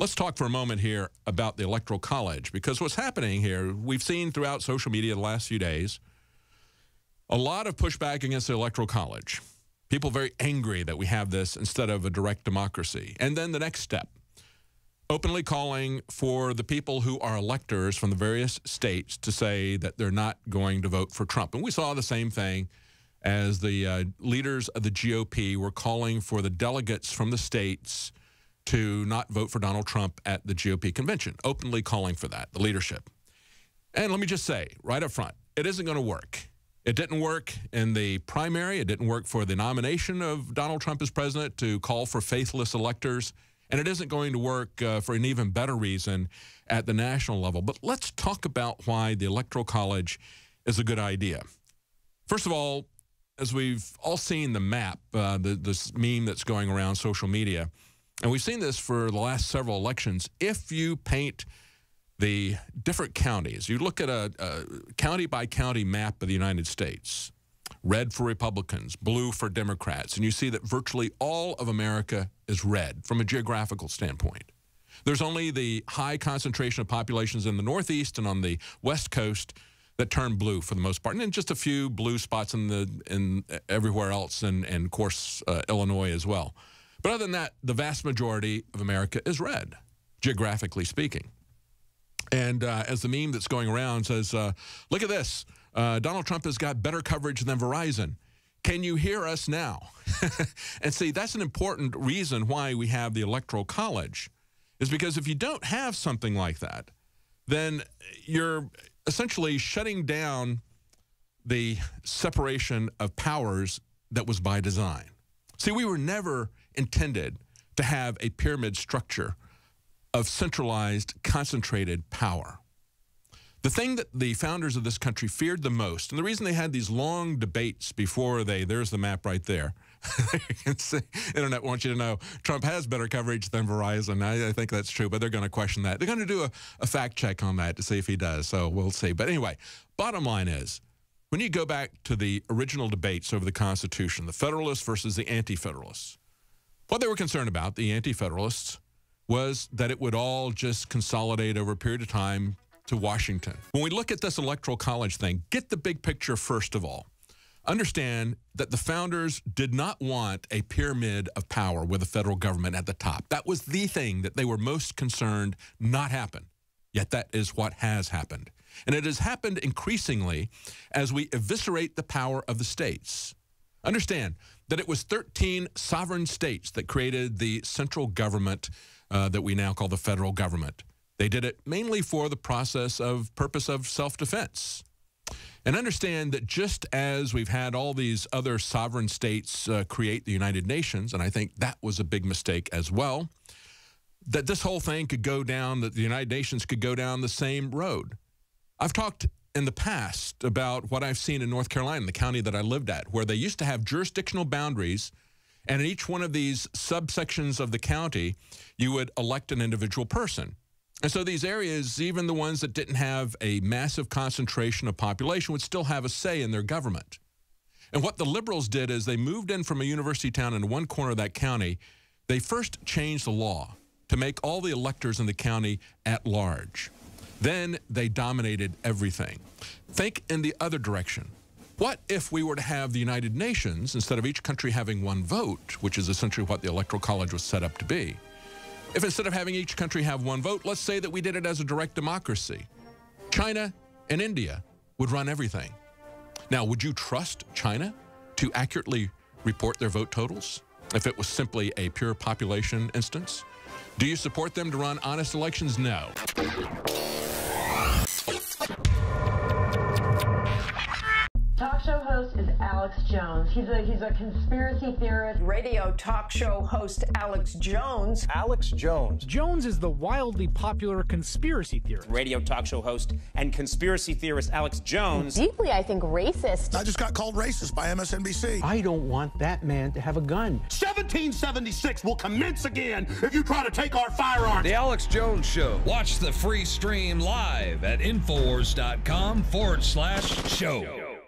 Let's talk for a moment here about the Electoral College because what's happening here, we've seen throughout social media the last few days a lot of pushback against the Electoral College. People very angry that we have this instead of a direct democracy. And then the next step openly calling for the people who are electors from the various states to say that they're not going to vote for Trump. And we saw the same thing as the uh, leaders of the GOP were calling for the delegates from the states to not vote for Donald Trump at the GOP convention, openly calling for that, the leadership. And let me just say right up front, it isn't going to work. It didn't work in the primary. It didn't work for the nomination of Donald Trump as president to call for faithless electors. And it isn't going to work uh, for an even better reason at the national level. But let's talk about why the Electoral College is a good idea. First of all, as we've all seen the map, uh, the, this meme that's going around social media, and we've seen this for the last several elections, if you paint the different counties, you look at a, a county by county map of the United States, red for Republicans, blue for Democrats, and you see that virtually all of America is red from a geographical standpoint. There's only the high concentration of populations in the Northeast and on the West Coast that turn blue for the most part, and then just a few blue spots in the in everywhere else, and and of course uh, Illinois as well. But other than that, the vast majority of America is red, geographically speaking. And uh, as the meme that's going around says, uh, look at this. Uh, Donald Trump has got better coverage than Verizon. Can you hear us now? and see, that's an important reason why we have the Electoral College, is because if you don't have something like that, then you're essentially shutting down the separation of powers that was by design. See, we were never intended to have a pyramid structure of centralized, concentrated power. The thing that the founders of this country feared the most, and the reason they had these long debates before they, there's the map right there. Internet wants you to know Trump has better coverage than Verizon. I, I think that's true, but they're going to question that. They're going to do a, a fact check on that to see if he does, so we'll see. But anyway, bottom line is, when you go back to the original debates over the Constitution, the Federalists versus the Anti-Federalists, what they were concerned about, the Anti-Federalists, was that it would all just consolidate over a period of time to Washington. When we look at this electoral college thing, get the big picture first of all. Understand that the founders did not want a pyramid of power with the federal government at the top. That was the thing that they were most concerned not happen. Yet that is what has happened. And it has happened increasingly as we eviscerate the power of the states. Understand that it was 13 sovereign states that created the central government uh, that we now call the federal government. They did it mainly for the process of purpose of self-defense. And understand that just as we've had all these other sovereign states uh, create the United Nations, and I think that was a big mistake as well, that this whole thing could go down, that the United Nations could go down the same road. I've talked in the past about what I've seen in North Carolina, the county that I lived at, where they used to have jurisdictional boundaries and in each one of these subsections of the county, you would elect an individual person. And so these areas, even the ones that didn't have a massive concentration of population, would still have a say in their government. And what the liberals did is they moved in from a university town in one corner of that county. They first changed the law to make all the electors in the county at large. Then they dominated everything. Think in the other direction. What if we were to have the United Nations, instead of each country having one vote, which is essentially what the Electoral College was set up to be, if instead of having each country have one vote, let's say that we did it as a direct democracy, China and India would run everything. Now, would you trust China to accurately report their vote totals if it was simply a pure population instance? Do you support them to run honest elections? No. Alex Jones. He's a he's a conspiracy theorist. Radio talk show host Alex Jones. Alex Jones. Jones is the wildly popular conspiracy theorist. Radio talk show host and conspiracy theorist Alex Jones. Deeply, I think, racist. I just got called racist by MSNBC. I don't want that man to have a gun. 1776 will commence again if you try to take our firearms. The Alex Jones Show. Watch the free stream live at Infowars.com forward slash show.